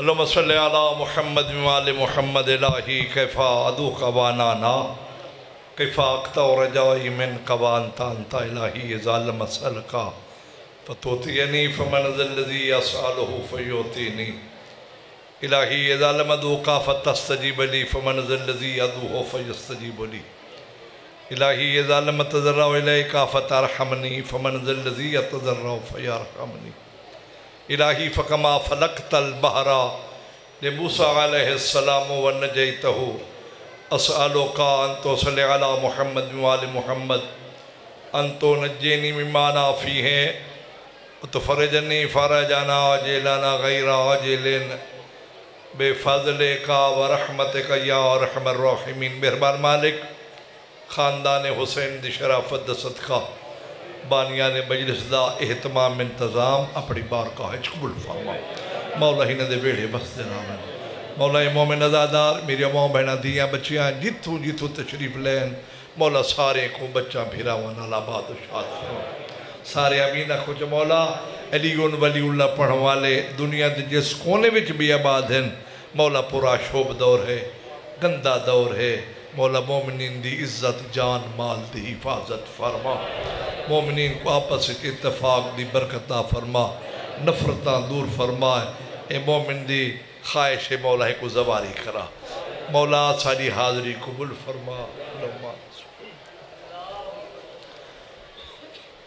اللهم صل على محمد وعلى محمد الہی کیفا ادو قوانانا کیفا اقتا رجائی من قوانتا انتا الہی ظالم سلقا، فتوتینی فمن ذا الذي يسأله فيوتيني الہی ظالم ادوکا فتستجیب لی، فمن ذا الذي يدوه فيستجیب لی. الہی ظالم تذرع الیکا فترحمنی، فمن ذا الذي يتذرع فيرحمنی الہی فکما فلقت البحرا لموسیٰ علیہ السلام ونجیتہو اسألوکا انتو صلی علی محمد وآل محمد، انتو نجینی ممانا فی ہیں وتفرجنی فرجانا عجلنا غیر عجلن بے فضل کا ورحمت کا یا رحم الرحمین، مہربان مالک، خاندان حسین دی شرافت دا صدقہ۔ بانیان مجلس دا احتمام انتظام اپنی بارکاہ قبول فرما۔ مولا ہی ندے ویڑے بس دے نام مولا مومن ازادار میری ماں بہنہ دیاں بچیاں جتو جتو تشریف لین، مولا سارے کو بچہ بھیرا وانا لاباد و شاد فرما۔ سارے امینہ کچھ مولا علیون ولی اللہ پڑھنے والے دنیا دے جس کونے وچ بھی آباد ہیں مولا پورا شوب دور ہے گندہ دور ہے۔ مولا مومنین دی عزت، جان، مال دی حفاظت فرما۔ مومنین کو آپس ایک اتفاق دی برکتہ فرما، نفرتاں دور فرما اے مومن دی خواہش مولا کو زواری کرا۔ مولا ساری حاضری قبول فرما۔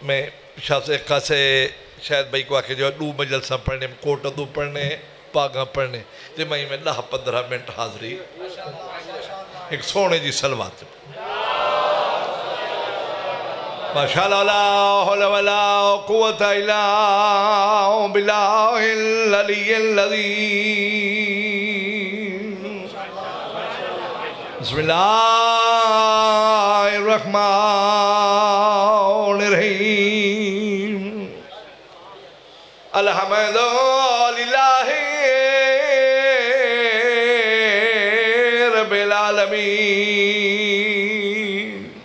میں شاہ سے کاسے شاید بھائی کو آکے جو دو مجلسہ پڑھنے کوٹا دو پڑھنے، پاگاں پڑھنے۔ جی میں میں لہ پندرہ منٹ حاضری۔ ایک سونے جی سلوات۔ ماشاءاللہ، لا حول ولا قوة الا بالله العلي العظيم بسم الله الرحمن العالمين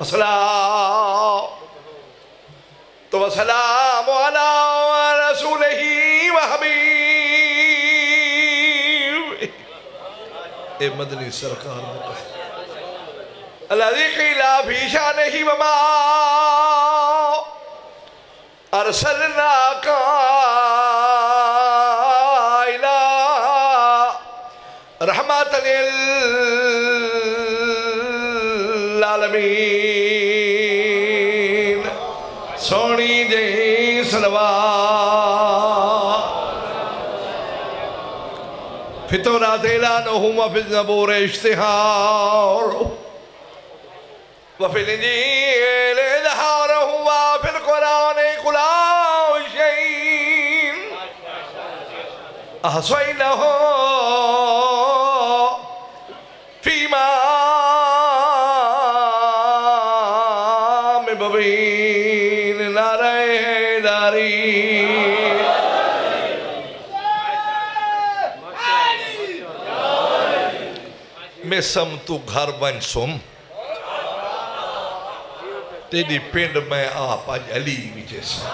الصلاة والسلام على رسوله وحبيب اے مدنی سرکار مقصد الذي قيل في شانه وما أرسلناك إلى رحمة للعالمين سونی جی سلوا فتورات اعلانهم وفي الزبور اشتهار وفي الانجيل اظهاره وفي القرآن كل شيء أحصيناه میں سم تو گھر بن سم تیری پنڈ میں آپ آج علی وچے سے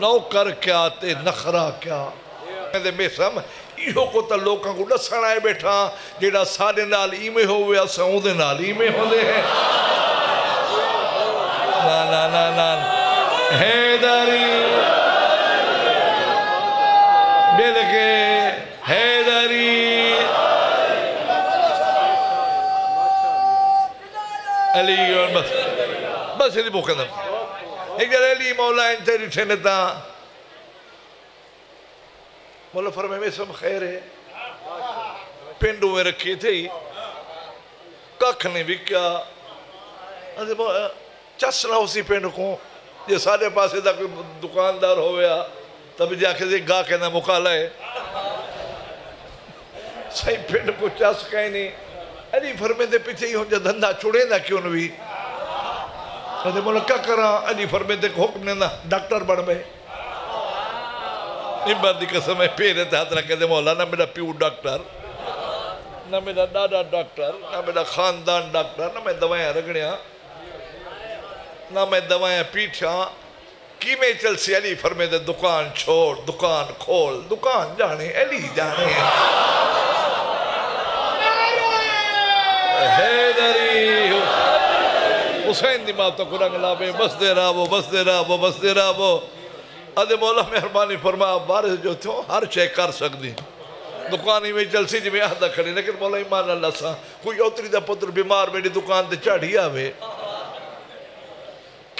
نوکر کیا تے نخرا کیا میں دے میں سم ایہو کو تا لوکاں کو نسن آئے بیٹھا جیڑا سارے نال ایمے ہوئے اسا ہوں دے نال ایمے ہوں دے ہیں نا نا نا نا حیدری مل حیدری۔ علی اور بس بس یہ مقدم ایک جر علی مولا انتے رٹھے مولا فرمائے، میں سب خیر ہے۔ پینڈوں میں رکھے تھے ہی ککھ نے بھی کیا چسنا اسی پینڈ کو۔ یہ سارے پاسے تک دکاندار ہو گیا۔ تب جا کے دیکھ گا کے نہ مقالہ ہے صحیح پینڈ کو چس کہیں نہیں۔ علی فرمے دے پیچھے ہی ہوں جا دھندہ چھوڑے نہ کیوں نوی۔ کہتے مولا کیا کرا علی فرمے دے حکم نے نہ ڈاکٹر بڑھ میں نہیں بات دی قسم ہے پیرے تے ہاتھ رکھے دے مولا، نہ میرا پیو ڈاکٹر، نہ میرا دادا ڈاکٹر، نہ میرا خاندان ڈاکٹر، نہ میں دوائیں رگڑیاں، نہ میں دوائیں پیٹھاں کی میں چل سی علی فرمے دے، دکان چھوڑ، دکان کھول، دکان جانے، علی جانے۔ حیدری، حسین دی ماں تو قرآن لابے بس دے رہا بس دے رہا بس دے رہا ادھے مولا مہربانی فرما، بارش جو تھو ہر چے کر سکتی دکانی میں جلسی جی میں آدھا کھڑی، لیکن مولا ایمان اللہ سا کوئی اوتری دا پتر بیمار میری دکان دے چاڑھی آوے۔ کی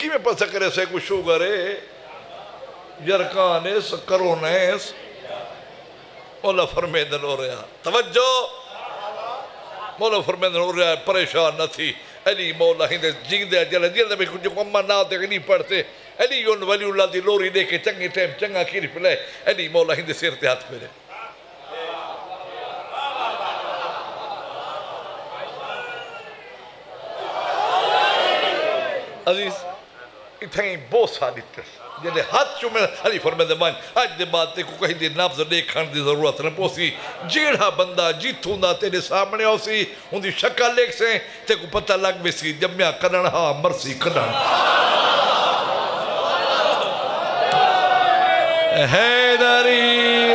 میں پسا کرے سے کوئی شوگر ہے؟ یرکانس کرونیس مولا فرمیدن ہو رہا۔ توجہ۔ مولا فرمیدن ہو رہا ہے، پریشان نہ تھی۔ علی مولا ہی دے جنگ دے جلے جلے میں کچھ امہ نہ دے، نہیں پڑھتے۔ علی یون ولی اللہ دی لوری دے کے چنگی ٹیم، چنگا کھیری پلے علی مولا ہی دے سیر تے ہاتھ پھرے عزیز۔ اتھائیں بہت ساری تر جنہے ہاتھ چو میں علی فرمے دے مان آج دے بات تے کو کہیں دے نفظ دیکھن دی ضرورت نہ پوسی۔ جیڑا بندہ جیتوں دا تیرے سامنے ہو سی ان دی شکل لیک سے تے کو پتہ لگ بے سی جب کرن ہاں مرسی کرن حیدری۔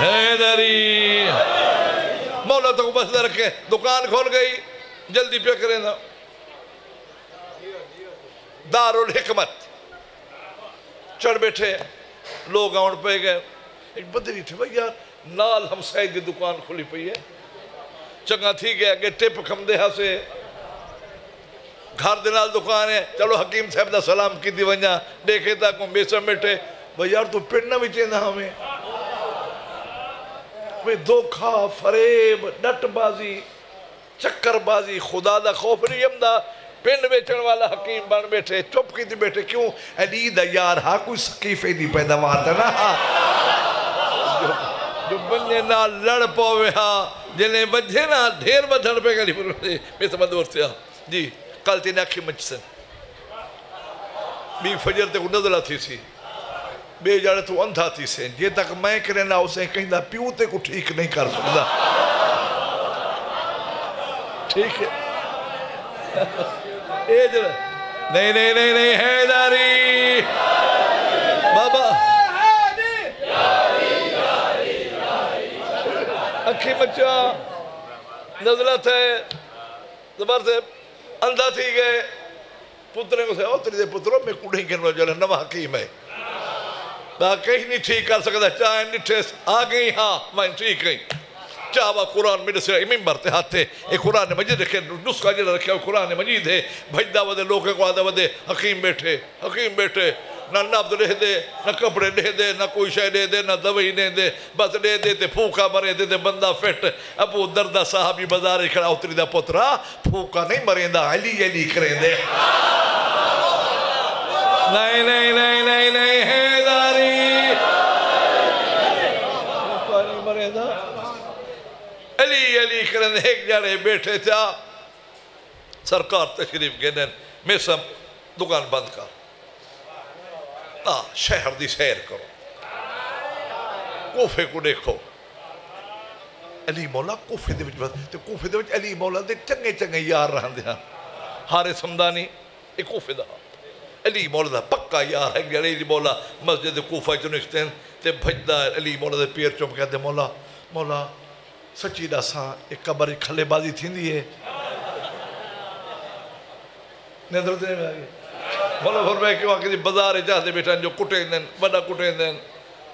حیدری۔ مولا تو بس رکھے، دکان کھول گئی، جلدی پہ کریں نا۔ دار الحکمت چڑھ بیٹھے، لوگ آن پہ گئے۔ ایک بدری تھے بھئی یار، نال ہم سائد دی دکان کھلی پئی ہے۔ چنگا تھی گیا کہ ٹپ کم دے ہاں سے۔ گھر دے نال دکان ہے۔ چلو حکیم صاحب دا سلام کی دی ونجا دیکھے تا کم بیسا بیٹھے۔ بھئی یار، تو پڑھنا بھی چاہنا ہمیں ہاں بھئی دھوکھا، فریب ڈٹ بازی چکر بازی خدا دا خوف نہیں ہم دا پنڈ بیچن والا حکیم بن بیٹھے چپ کی تھی بیٹھے کیوں علی دا یار ہاں کوئی سکیفے دی پیداوار تھا نا جو بنجے نا لڑ پوے ہاں جنہیں بجھے نا دھیر بدھڑ پہ گلی پر میں سمجھ دور سے جی کل تین اکھی مجھ سے بی فجر تے کو نظر تھی سی بے جاڑے تو اندھا تھی سے یہ تک میں کرے نا اسے کہیں دا پیو تے کو ٹھیک نہیں کر سکتا ٹھیک ہے اے جڑا نہیں نہیں نہیں نہیں حیداری بابا اکھی بچہ نزلت ہے زبر سے اندھا تھی گئے پترے کو سے او تری دے پتروں میں کڑیں گنو جلے نوہ حکیم ہے با کہیں نہیں ٹھیک کر سکتا چاہے نٹھے آ گئی ہاں میں ٹھیک گئی چاہوا قرآن میرے سے امیم برتے ہاتھے ایک قرآن مجید رکھے نسخہ جلے رکھے قرآن مجید ہے بھجدہ ودے لوگے کو آدھا ودے حکیم بیٹھے حکیم بیٹھے نہ نبض لے دے نہ کپڑے لے دے نہ کوئی شے لے دے نہ دوئی لے دے بس لے دے تے پھوکا مرے دے دے بندہ فٹ ابو دردہ صاحبی بزار کھڑا اتری دا پترا پھوکا نہیں مرے دا علی علی کرے دے نہیں نہیں نہیں نہیں نہیں حیداری پھوکا نہیں مرے دا علی ایک جاڑے بیٹھے تھا سرکار تشریف گنن میں سب دکان بند کر۔ آ، شہر دی سیر کرو۔ کوفے کو دیکھو۔ علی مولا کوفے دے وچ تے کوفے دے وچ علی مولا دے چنگے چنگے یار رہندے ہاں حارث حمدانی اے کوفے دا۔ علی مولا دا پکا یار ہے۔ جڑے علی مولا مسجد کوفہ چ نکتے تے بھجدا علی مولا دے پیر چوم کہتے مولا مولا سچی دساں ایک قبر کھلے بازی تھیندی ہے نیندر تے میں آگے مولا فرمائے کہ وہاں کسی بزار جاتے بیٹھا جو کٹے دیں بڑا کٹے دیں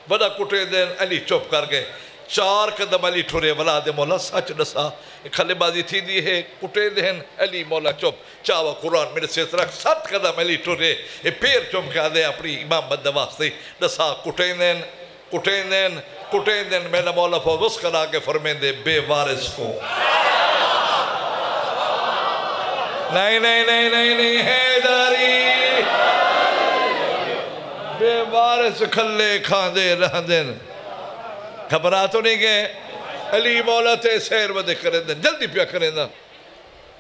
بڑا کٹے دیں علی چوپ کر گئے چار قدم علی ٹھورے ولا دے مولا سچ دسا کھلے بازی تھی دی ہے کٹے دیں علی مولا چوپ چاوا قرآن میرے سے رکھ سات قدم علی ٹھورے یہ پیر چوم کہا دے اپنی امام بد واسطے دسا کٹے دیں کٹے دیں کٹے دیں میرا مولا فوز کرا کے فرمین دے بے وارث کو۔ نہیں نہیں نہیں نہیں نہیں حیداری بے وارث کھلے کھان دے رہ دین گھبرا تو نہیں گئے۔ علی مولا تے سیر ودے کریں دیں جلدی پیا کریں دیں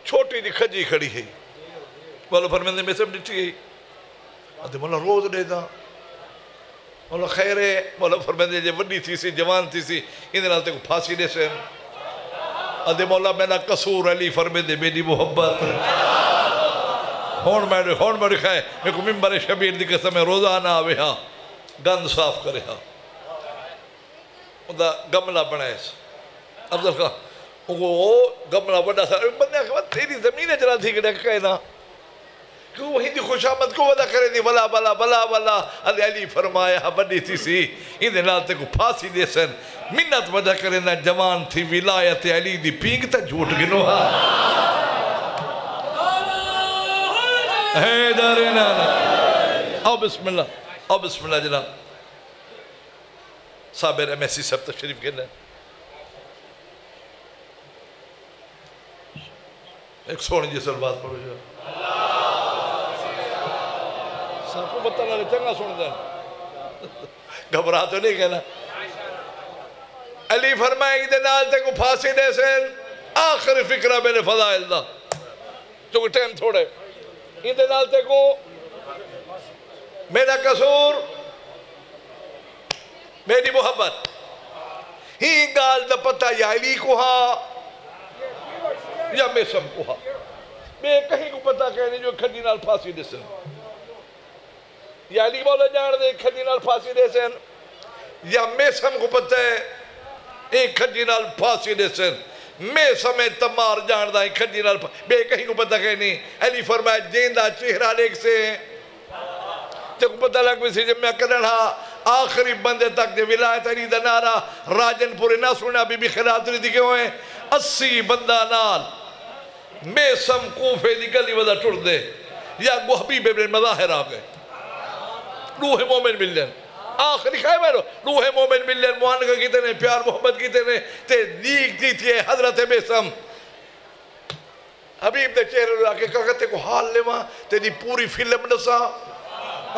چھوٹی دی کھجی کھڑی ہے۔ مولا فرمیندے میں سب ڈٹی ہے۔ مولا روز دے دا۔ مولا خیر ہے مولا فرمیندے جے وڈی تھی سی جوان تھی سی اندھے نالتے کو پھاسی دے سے آدھے مولا میں نہ قصور علی فرمیندے میری محبت ہون میڈے ہون میڈے کھائے میں کو ممبر شبیر دی قسم روزانہ آوے ہاں گند صاف کرے ہاں اندھا گملہ بنائے اس افضل کہا وہ گملہ بڑا سا بندے آخر تیری زمینیں جلا تھی کہ کہنا کہ وہ ہندی خوش آمد کو ودا کرے دی بلا بلا بلا بلا علی علی فرمایا ہاں، بڑی تھی سی۔ اندھے نالتے کو پھاسی دے سن۔ منت ودا کرے نا جوان تھی، ولایت علی دی پینگ تا جھوٹ گنو ہاں۔ حیدر نانا آو بسم اللہ آو بسم اللہ جناب۔ صابر ایم ایس سی سب تشریف کے لیے ایک سوڑی جی سر بات پڑھو جا سب کو بتانا چنگا سوڑ دیں گھبرا تو نہیں کہنا۔ علی فرمائے کہ دنال تے کو پھاسی دے سین۔ آخر فکرہ میرے فضائل دا۔ چونکہ ٹیم تھوڑے۔ ان دنال تے کو۔ میرا قصور۔ میری محبت۔ ہی گال دا پتہ یا علی کو ہاں یا میں سم کو ہاں میں کہیں کو پتہ کہنے جو کھڑی نال پھاسی دے سن۔ یا علی مولا جان دے کھڑی نال پھاسی دے سن یا میں سم کو پتہ ہے ایک کھڑی نال پھاسی دے سن میں سمیں تمار جان دا ایک کھڑی نال پھاسی میں کہیں کو پتہ کہنے علی فرمایا جیندہ چہرہ لیک سے تے کو پتہ لگ بھی سی جب میں کرنا آخری بندے تک دے ولایت علی دا نارا راجن پورے نہ سننا بی بی خیرات رہی دیکھے ہوئے اسی بندہ نال میں سم کوفے دی گلی ودا ٹر دے یا گو حبیب ابن مظاہر آگئے روح مومن ملین آخری کھائے میں روح مومن ملین موانگا کی تینے پیار محمد کی تینے تے دیکھ دی تھی حضرت بے سم حبیب دے چہرے رو آکے کہا تے کو حال لے ماں تے دی پوری فلم نسا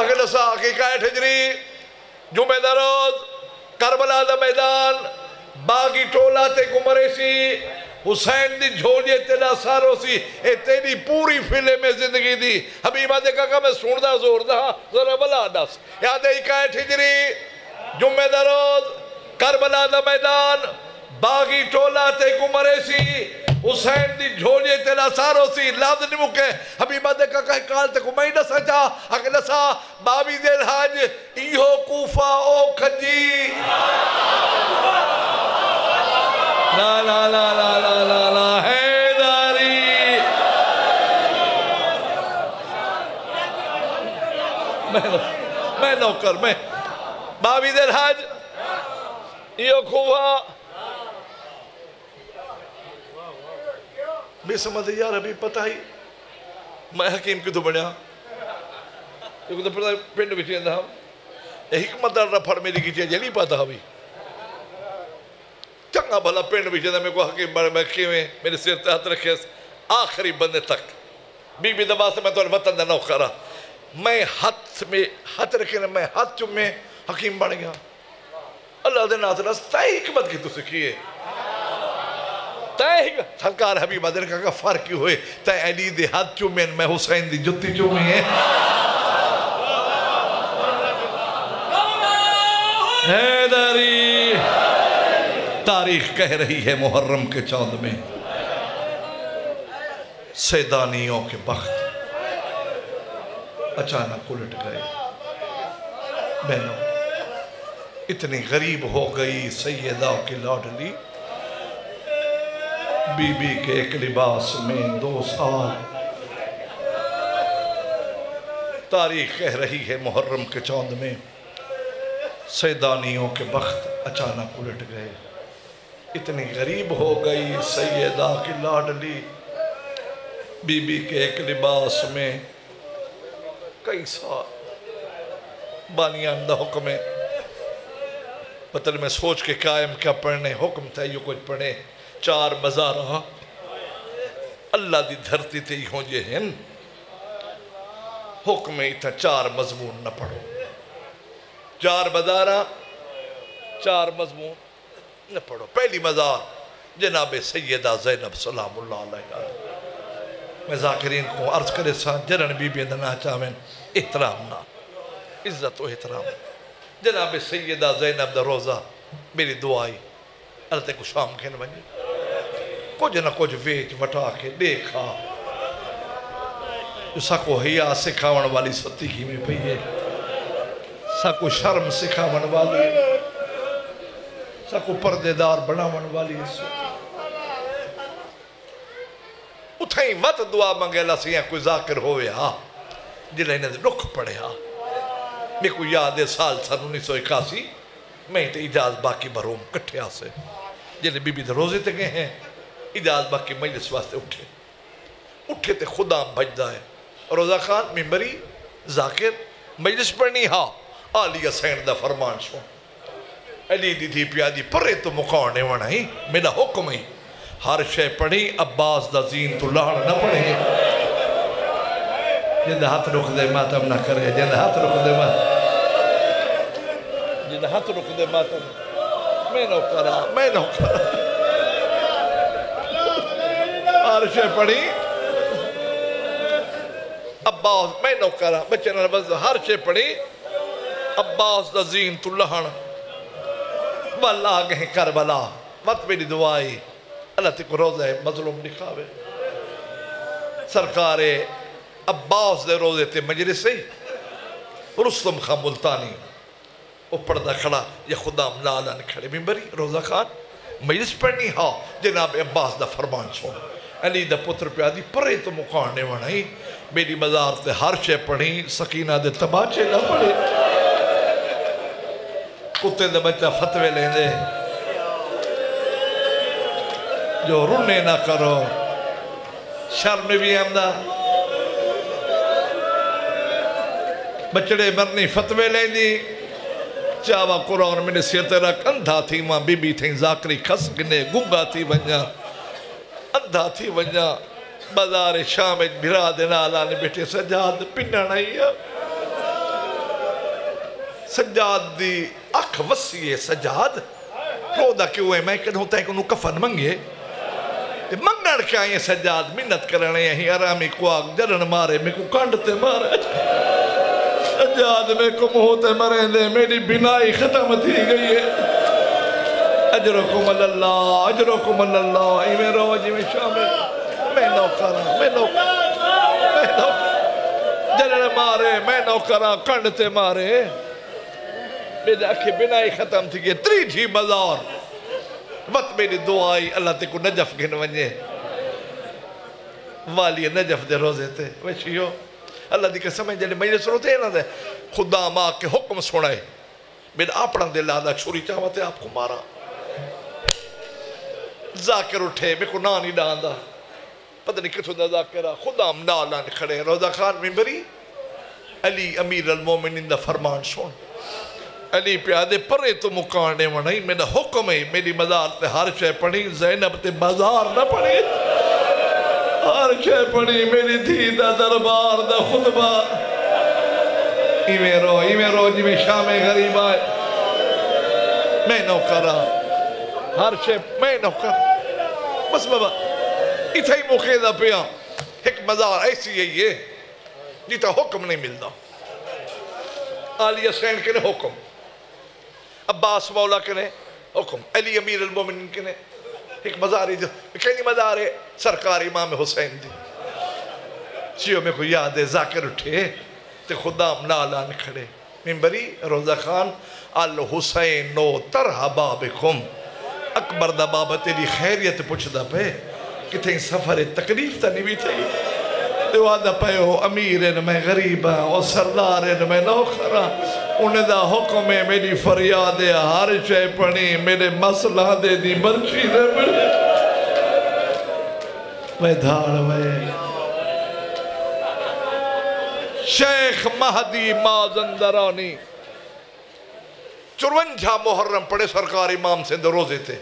اگر نسا آکے کائے ٹھجری، جمعہ دروز کربلا دا میدان، باغی ٹولا تے کو مرے سی۔ حسین دی جھولیے تیرا سارو سی، اے تیری پوری فلم میں زندگی دی۔ حبیبہ دیکھا کہ میں سوندہ زور دا، ذرا بلا دس۔ یاد ہے اکائے ٹھجری جمعہ دروز کربلا دا میدان، باغی ٹولا تے کو سی۔ حسین دی جھولیے تیرا سارو سی لاد نہیں مکے۔ حبیبہ دیکھا کہ کال تے کو میں نسا چا اگر نسا بابی دے الحاج، ایہو کوفہ او کھجی۔ لا لا لا لا لا لا لا حیداری میں نوکر، میں بابی دے الحاج۔ ایہو کوفہ میں سمجھے یار ابھی پتہ ہی میں حکیم کی تو بڑھیا کیونکہ تو پڑھا پینڈ بچے اندھا حکمت در رفڑ میری کی چیز جلی پاتا ہوئی چنگا بھلا پینڈ بچے اندھا میں کو حکیم بڑھے میں کیویں؟ میرے سیر تحت رکھے آخری بندے تک۔ بی بی دبا سے میں تو وطن دا نو ہاں۔ میں ہاتھ میں، ہاتھ رکھے نا میں ہاتھ چم میں حکیم بڑھ گیا۔ اللہ دے ناظر استائی حکمت کی تو سکھیے تائے سرکار حبیب آدھر کا فرق کیوں ہوئے۔ تائے علی دے ہاتھ چومین میں حسین دی جتی چومی ہے حیدری تاریخ کہہ رہی ہے محرم کے چاند میں۔ سیدانیوں کے بخت۔ اچانک الٹ گئے۔ بہنوں اتنی غریب ہو گئی سیدہ کی لاڈلی۔ بی بی کے ایک لباس میں دو سال۔ تاریخ کہہ رہی ہے محرم کے چوند میں۔ سیدانیوں کے بخت اچانک الٹ گئے۔ اتنی غریب ہو گئی سیدہ کی لاڈلی بی بی کے ایک لباس میں کئی سال بانیان دا حکم ہے۔ پتر میں سوچ کے قائم کیا پڑھنے، حکم تھا یہ کچھ پڑھنے چار مزارہ اللہ دی دھرتی تے ہی ہوں جے ہیں حکم اتنا چار مضمون نہ پڑھو۔ چار مزارہ چار مضمون۔ نہ پڑھو۔ پہلی مزار، جناب سیدہ زینب سلام اللہ علیہ۔ میں ذاکرین کو عرض کرے سا جرن بی بی اندنا چاہمیں احترام نہ۔ عزت و احترام۔ جناب سیدہ زینب دا روزہ میری دعائی۔ اللہ کو شام کھین بنی کچھ نہ کچھ ویچ وٹا کے دیکھا۔ جو ساکو حیاء سکھاون والی ستی کی میں پہیے ساکو شرم سکھاون والی۔ ساکو پردیدار بناون والی اتھائیں وقت دعا منگے اللہ سیاں کوئی ذاکر ہوئے ہاں۔ جلے انہیں رکھ پڑے ہاں۔ میں کو یاد ہے سال سن انیس سو اکاسی؟ میں تے اجاز باقی بروم کٹھے ہاں آسے جلے بی بی دے روزے تے گئے ہیں اجاز باقی مجلس واسطے اٹھے۔ اٹھے تے خدا بجدہ ہے۔ روزہ خان، ممبری، ذاکر، مجلس پڑھنی ہاں۔ آلیہ سین دا فرمان شو علی دی تھی پیادی پرے تو مقانے ونائی میرا حکم ہی ہر شے پڑھی عباس دا زین تو لہن نہ پڑھے جن ہاتھ رکھ دے ماتم نہ کرے جن ہاتھ رکھ دے ماتم جن ہاتھ رکھ دے ماتم میں نو کرا میں نو کرا ہر شے پڑھی عباس میں نو کرا بچے نہ لہن واللہ گئے کربلا۔ مت میری دعائی۔ اللہ تے روزہ مظلوم نکھاوے سرکار عباس دے روزے تے مجلس سے رستم خان ملتانی۔ وہ پردہ کھڑا۔ یا خدا ملالا نے کھڑے ممبری، روزہ خان۔ مجلس پڑھنی ہاں۔ جناب عباس دا فرمان چھوڑ۔ علی دا پتر پیادی پرے تو مقارنے ونائی میری مزار تے ہر شے پڑھی، سکینہ دے تباچے نہ پڑھے۔ کتے دے بچہ فتوے لیں دے جو رنے نہ کرو شرم بھی آمدہ بچڑے مرنی فتوے لیں دی چاوا قرآن میں نے سیرت رکھ اندھا تھی ماں بی بی تھیں زاکری کھس گنے گنگا تھی ونجا اندھا تھی ونجا بازار شام بھرا دینا اللہ نے بیٹے سجاد پنہ نہیں ہے سجاد دی اکھ وسی ہے، سجاد۔ رودا کیوں ہے؟ میں کہنے ہوتا ہے انہوں کفن منگے؟ منگڑ کے آئیں سجاد؟ منت کرنے ہیں آرامی کو آگ جرن مارے، میں کو کانڈتے مارے سجاد، میں کو مہوتے مریں دے، میری بنائی ختم تھی گئی ہے۔ اجرکم اللہ اجرکم اللہ ای میں رو جی میں شامل۔ میں نو کرا ہاں، میں نو میں نو جرن مارے، میں نو ہاں، کرا کانڈتے مارے۔ میرے اکھے بنائی ختم تھی گئی تری تھی مزار۔ وقت میری دعائی، اللہ تے کو نجف گھن ونجے۔ والی نجف دے روزے تے۔ ویشیو اللہ دی قسم ہے جلے مجلس روتے نا دے، خدا ماں کے حکم سنائے۔ میرا اپنا دل آدھا چھوری چاہتے آپ کو مارا۔ ذاکر اٹھے میں کو نانی ڈاندہ پتہ نہیں کتھو دا ذاکرہ خدا منالا کھڑے روزہ خان ممبری، علی امیر المومنین دا فرمان سن۔ علی پیادے پرے تو مکانے ونائی میرا حکم ہے میری مزار تے ہر شے پڑھی زینب تے بازار نہ پڑھی ہر شے پڑھی میری تھی دا دربار دا خطبہ ایویں رو ایویں رو جی میں شام غریب آئے میں نو کرا ہر شے میں نو کرا بس بابا اتھائی موقع دا پیا ایک مزار ایسی ہے یہ جیتا حکم نہیں ملتا آلیہ سین کے نے حکم عباس مولا کنے، حکم علی امیر المومنین کنے، ایک مزاری جو کہیں مزارے، سرکار امام حسین دی۔ چیو میں کو یاد ہے، ذاکر اٹھے، تے خدا منالان کھڑے ممبری روزہ خان الحسین نو ترحبا بکم اکبر دا بابا تیری خیریت پوچھ دا پہ کتیں سفر تکلیف تا نہیں بھی تھی تو آدھا پہ ہو، امیر میں غریب ہاں اور سردار میں نوکھرا ہاں۔ انہیں دا حکم ہے، میری فریاد ہے، ہر شے پڑھی میرے مسئلہ دے دی، مرچی دے پڑھی میں دھاڑ میں۔ شیخ مہدی مازندرانی۔ چرونجھا محرم پڑے سرکار امام سے روزے تھے۔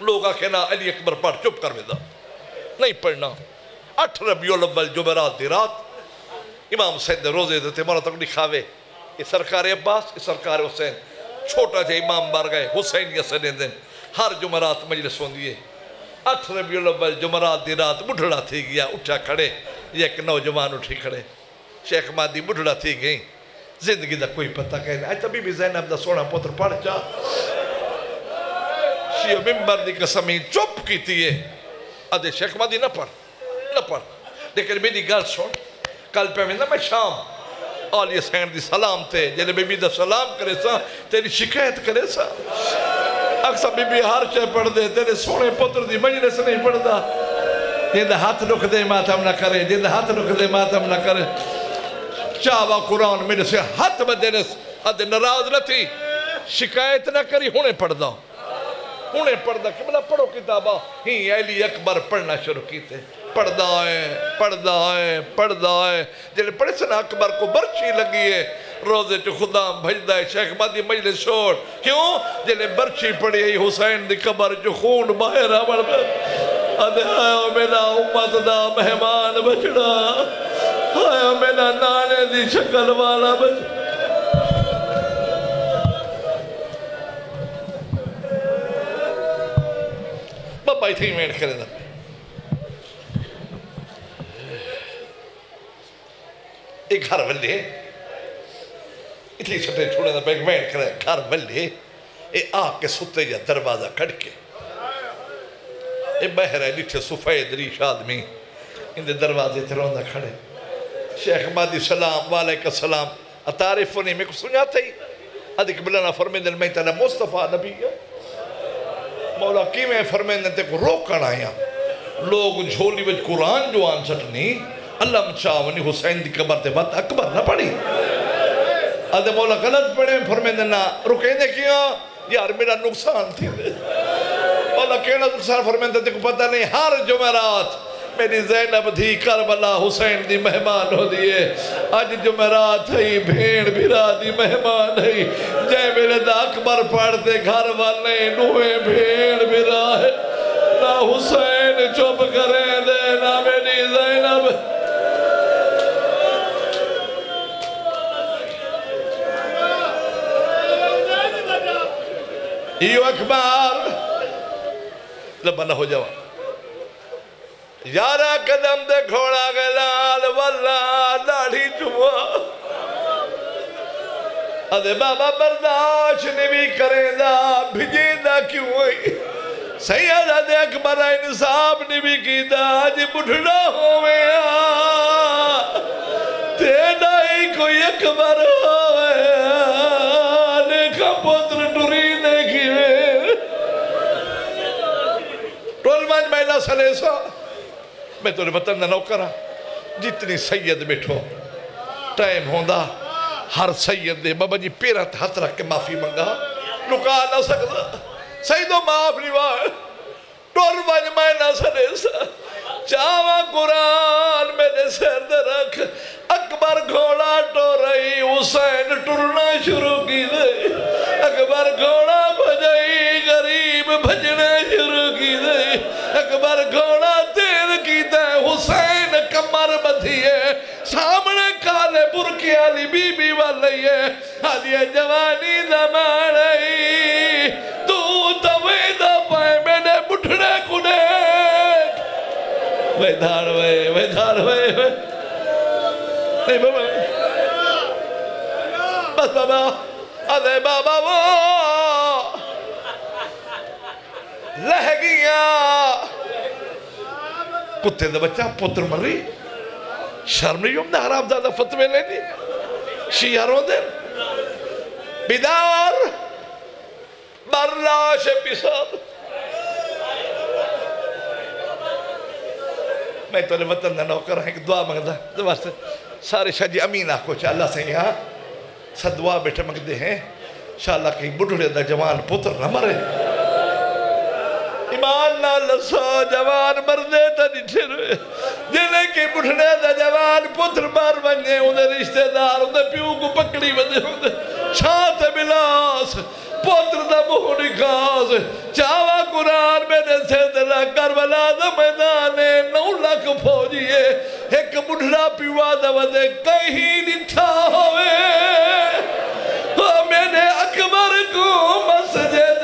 لوگا کہنا علی اکبر پڑھ چپ کر ویدہ۔ نہیں پڑھنا۔ اٹھ ربیع الاول جمعرات دی رات۔ امام سید روزے دیتے مانا تک لکھاوے یہ سرکار عباس، یہ سرکار حسین۔ چھوٹا جے امام بار گئے، حسین یا سنین دن۔ ہر جمعرات مجلس ہوں دیئے اٹھ ربیع الاول جمعرات دی رات بڑھڑا تھی گیا، اٹھا کھڑے۔ یہ ایک نوجوان اٹھی کھڑے۔ شیخ مادی بڑھڑا تھی گئی زندگی دا کوئی پتہ کہنے آج اچھا، تبھی بھی زینب دا سونا پتر پڑھ جا شیعہ ممبر دی قسمی چپ کی تھی آدھے شیخ مادی نہ پڑھ۔ نہ پڑھ لیکن میری گل سن کل پہ میں میں شام آلی سین دی سلام تے جنہیں بی بی دا سلام کرے سا تیری شکایت کرے سا اکثر بی بی ہر چے پڑھ دے تیرے سونے پتر دی مجلس نہیں پڑھ دا جن ہاتھ رکھ دے ماتم نہ کرے جن ہاتھ رکھ دے ماتم نہ کرے چاہوا قرآن میرے سے ہاتھ میں بدے حد نراز نہ تھی شکایت نہ کری ہونے پڑھ دا ہونے پڑھ دا کہ بلا پڑھو کتابہ ہی ایلی اکبر پڑھنا شروع کی تھے پڑھدا ہے پڑھدا ہے پڑھدا ہے۔ جنہیں پڑھے سنا اکبر کو برچی لگی ہے، روزے چو خدا بھجدہ ہے، شیخ مادی مجلس چھوڑ۔ کیوں؟ جنہیں برچی پڑھی ہے، حسین دی قبر جو خون باہر آمر میں۔ ادھے آئے میرا امت دا مہمان بچڑا۔ آئے میرا نانے دی شکل والا بچڑا بابا ہی تھی میں کرے دا ایک گھر بلے اتنی چھٹے چھوڑے دا بیگ وین کرے گھر بلے اے آگ کے ستے یا دروازہ کڑ کے اے بہر ہے لٹھے سفید ریش آدمی ان دے دروازے تے روندہ کھڑے شیخ مادی سلام والیکہ سلام اتعریف نہیں میں کو سنیا ہی ادھک بلنا فرمیدن میں تینا مصطفیٰ نبی ہے مولا کی میں فرمیدن تے کو روکن آیا لوگ جھولی وچ قرآن جو آن سٹنی اللہ مچاونی حسین دی قبر تے بات اکبر نہ پڑی ادھے مولا غلط پڑے فرمیدن نہ رکے دے کیا؟ یار میرا نقصان تھی۔ دے مولا کہنا نقصان فرمیدن تے کو پتہ نہیں، ہر جمعرات میری زینب تھی کربلا حسین دی مہمان ہو دیئے آج جمعرات ہے، بھیڑ بھیرا دی مہمان ہے۔ جائے میرے دا اکبر پڑھتے گھر والے، نوے بھیڑ بھیرا ہے۔ نہ حسین چپ کریں دے، نہ میری زینب ایو اکبر. لبا نہ ہو جاؤ. یارا قدم دے کھوڑا گلال واللہ داڑھی چوا ادھے بابا برداشت نہیں کریں دا بھجے دا کیوں ہوئی؟ سیدہ دے اکبر انصاب نہیں کی دا آج بڑھڑا ہوئے تینا ہی کوئی اکبر ہوئے نیکھا پتر ٹوری مانج میلا میں تو وطن نہ کرا ہاں۔ جتنی سید بیٹھو۔ ٹائم ہوندہ ہر سید دے بابا جی پیرت ہاتھ رکھ کے معافی منگا۔ لکا نہ سکتا سیدو معاف نہیں ٹور بج میں نہ سنے سا۔ چاوا قرآن میرے سر دے رکھ۔ اکبر گھوڑا ٹو رہی حسین ٹرنا شروع کی دے۔ اکبر گھوڑا بھجائی غریب بھجنا شروع کی دے۔ اکبر گھوڑا تیر کی دے حسین کمر بدھیے سامنے کالے برکی آلی بی بی والی ہے آدھی جوانی زمان آئی تو تویدہ پائے میں نے بٹھڑے کنے وے دھار وے وے دھار وے نہیں بابا بس بابا آدھے بابا وہ لہ گیا کتے دا بچہ پتر مر رہی شرم نہیں ہم نے حرام زیادہ فتوے لینی شیعہ رو دیں بیدار برلاش پیساد میں تو نے وطن نہ نوکر ہیں کہ دعا مانگتا دعا سے سارے شاہ جی امین آکھو چاہ اللہ سے یہاں سا دعا بیٹھے مانگتے ہیں شاہ اللہ کہیں بڑھڑے دا جوان پتر نہ مرے ایمان نہ لسا جوان مردے تا نیچے روئے جنہیں کی بٹھنے تا جوان پتر بار بنجے انہیں رشتے دار انہیں پیوں کو پکڑی بنجے انہیں چھانت ملاس، پتر دا مہنی نکاز چاوہ قرآن میں نے سیدنا کربلا دا میدانے نو لکھ پھوجیے ایک بٹھنا پیوا دا ودے کہیں نٹھا ہوئے۔ ہاں، میں نے اکبر کو مسجد